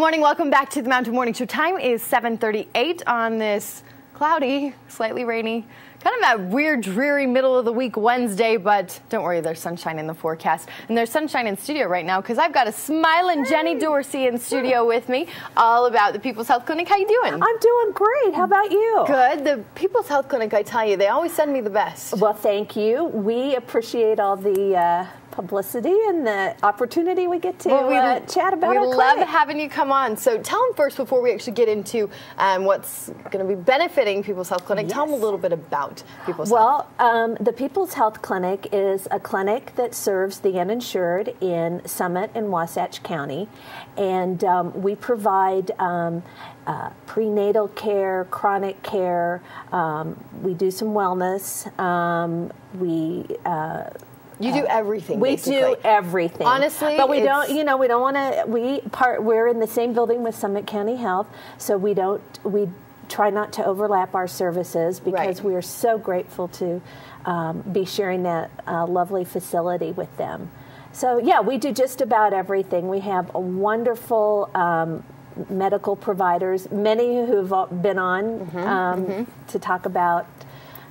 morning. Welcome back to the Mountain Morning Show. Time is 7:38 on this cloudy, slightly rainy, kind of that weird, dreary middle of the week Wednesday. But don't worry, there's sunshine in the forecast, and there's sunshine in studio right now because I've got a smiling Jenny Dorsey in studio with me, all about the People's Health Clinic. How you doing? I'm doing great. How about you? Good. The People's Health Clinic, I tell you, they always send me the best. Well, thank you. We appreciate all the. Uh, publicity and the opportunity we get to well, we, uh, chat about we our love clinic. having you come on. So tell them first before we actually get into um, what's going to be benefiting People's Health Clinic. Yes. Tell them a little bit about People's well, Health. Well, um, the People's Health Clinic is a clinic that serves the uninsured in Summit and Wasatch County, and um, we provide. Um, uh, prenatal care, chronic care. Um, we do some wellness. Um, we uh, you do everything. We basically. do everything. Honestly, but we don't. You know, we don't want to. We part. We're in the same building with Summit County Health, so we don't. We try not to overlap our services because right. we are so grateful to um, be sharing that uh, lovely facility with them. So yeah, we do just about everything. We have a wonderful. Um, medical providers, many who've been on mm-hmm, um, mm-hmm. to talk about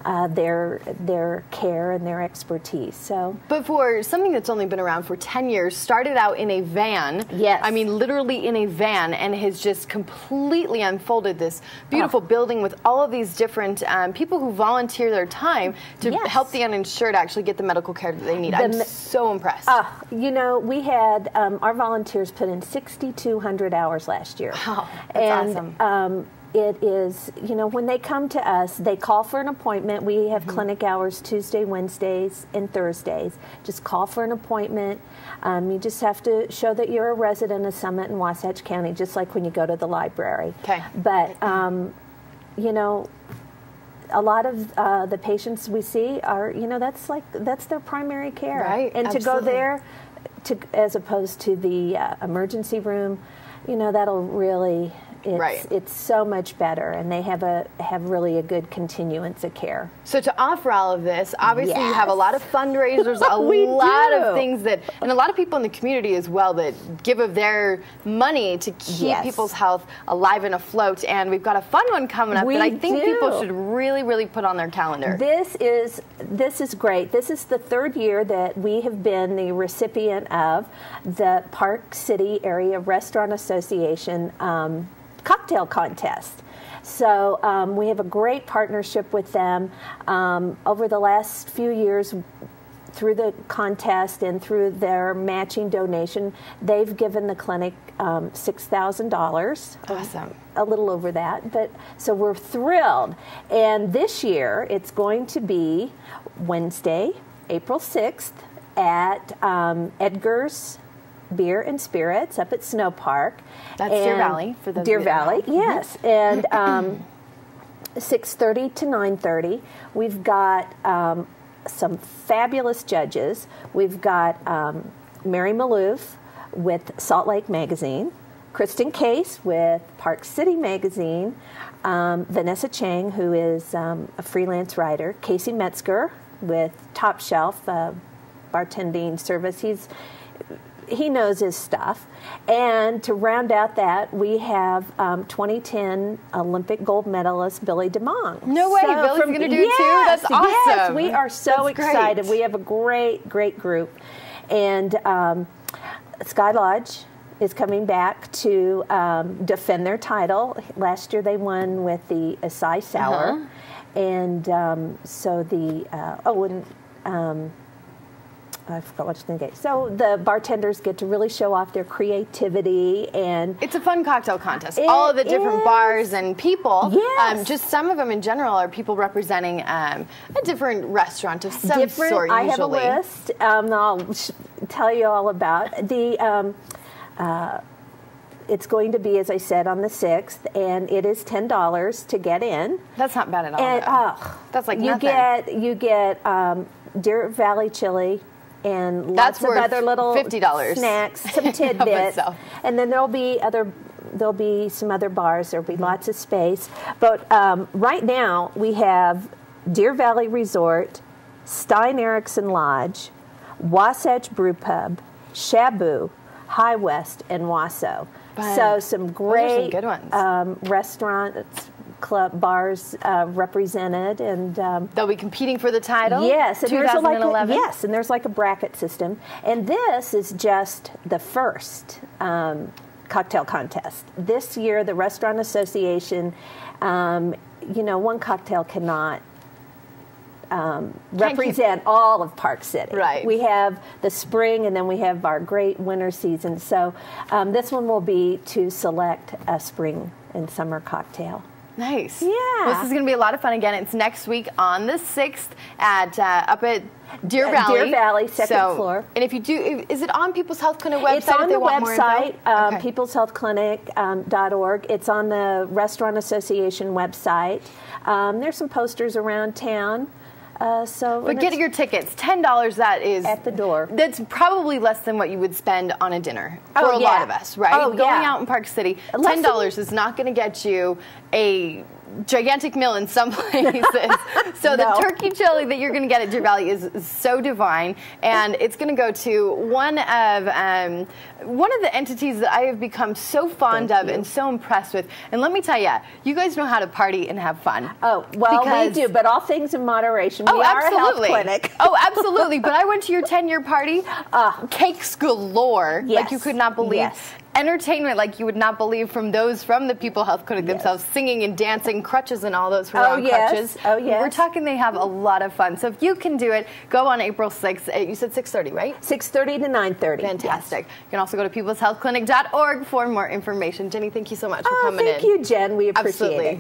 uh, their their care and their expertise. So, but for something that's only been around for ten years, started out in a van. Yes, I mean literally in a van, and has just completely unfolded this beautiful oh. building with all of these different um, people who volunteer their time to yes. help the uninsured actually get the medical care that they need. The I'm so impressed. Uh, you know, we had um, our volunteers put in 6,200 hours last year. Wow, that's and, awesome. Um, it is, you know, when they come to us, they call for an appointment. We have mm-hmm. clinic hours Tuesday, Wednesdays, and Thursdays. Just call for an appointment. Um, you just have to show that you're a resident of Summit and Wasatch County, just like when you go to the library. Okay. But, um, you know, a lot of uh, the patients we see are, you know, that's like that's their primary care, right? And Absolutely. to go there, to as opposed to the uh, emergency room, you know, that'll really it's, right. it's so much better, and they have a have really a good continuance of care. So to offer all of this, obviously yes. you have a lot of fundraisers, a lot do. of things that, and a lot of people in the community as well that give of their money to keep yes. people's health alive and afloat. And we've got a fun one coming up we that I think do. people should really, really put on their calendar. This is this is great. This is the third year that we have been the recipient of the Park City Area Restaurant Association. Um, cocktail contest. So um, we have a great partnership with them. Um, over the last few years, through the contest and through their matching donation, they've given the clinic um, six thousand dollars. Awesome. A, little over that, but so we're thrilled. And this year, it's going to be Wednesday, April sixth, at um, Edgar's beer and spirits up at Snow Park. That's and Deer Valley for the Deer Valley, mm-hmm. yes, and um, six thirty to nine thirty. We've got um, some fabulous judges. We've got um, Mary Malouf with Salt Lake Magazine. Kristen Case with Park City Magazine, um, Vanessa Chang, who is um, a freelance writer, Casey Metzger with Top Shelf uh, bartending service. He's he knows his stuff. And to round out that, we have um, 2010 Olympic gold medalist Billy DeMong. No way, so Billy's going to do yes, too. That's awesome. Yes, we are so That's excited. Great. We have a great, great group, and um, Sky Lodge is coming back to um, defend their title. Last year they won with the Acai Sour, uh-huh. and um, so the uh, oh and um, I forgot what to think. So the bartenders get to really show off their creativity and it's a fun cocktail contest. All of the different is. bars and people. Um, yes. Um, just some of them in general are people representing um, a different restaurant of some different, sort. I have a list. Um, I'll sh- tell you all about the. Um, uh, it's going to be, as I said, on the sixth, and it is ten dollars to get in. That's not bad at all. And that's like you nothing. get you get um, Deer Valley chili, and That's lots of other little fifty dollars snacks, some tidbits, and then there'll be other. There'll be some other bars. There'll be lots of space. But um, right now we have Deer Valley Resort, Stein Eriksen Lodge, Wasatch Brew Pub, Shabu, High West, and Wahso. So some great some good ones. Um, restaurants, club, bars uh, represented, and um, They'll be competing for the title. Yes, and there's a, like a, 2011. yes, and there's like a bracket system, and this is just the first um, cocktail contest. This year, the Restaurant Association, um, you know, one cocktail cannot. Um, represent all of Park City. Right. We have the spring, and then we have our great winter season. So um, this one will be to select a spring and summer cocktail. Nice. Yeah. Well, this is going to be a lot of fun. Again, it's next week on the 6th at uh, up at Deer Valley. Deer Valley, second So- floor. And if you do, is it on People's Health Clinic website? It's if on the website, um, Okay. peopleshealthclinic.org. It's on the Restaurant Association website. Um, there's some posters around town. Uh, so But get your tickets. Ten dollars. That is At the door. That's probably less than what you would spend on a dinner Oh, for a yeah. lot of us, right? Oh, Going yeah. out in Park City, ten dollars is not going to get you a gigantic meal in some places. so the turkey chili that you're going to get at Deer Valley is so divine, and it's going to go to one of um, one of the entities that I have become so fond Thank of you. and so impressed with. And let me tell you, you guys know how to party and have fun. Oh, well, Because- we do, but all things in moderation. We Oh, are absolutely. a health clinic. oh, absolutely. But I went to your 10 year party. cakes galore. yes. Like you could not believe. Yes. Entertainment like you would not believe from those from the People Health Clinic Yes. themselves, singing and dancing, crutches and all those were Oh, on yes. crutches. Oh, yes. We're talking they have a lot of fun. So if you can do it, go on April 6th. Uh, You said 6.30, right? 6.30 to 9.30. Fantastic. You can also go to peopleshealthclinic.org for more information. Jenny, thank you so much for Oh, coming thank in. you, Jen. We appreciate Absolutely. it.